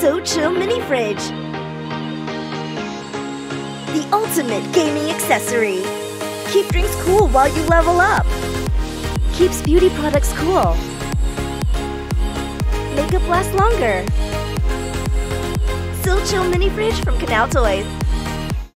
So Chill Mini Fridge. The ultimate gaming accessory. Keep drinks cool while you level up. Keeps beauty products cool. Makeup lasts longer. So Chill Mini Fridge from Canal Toys.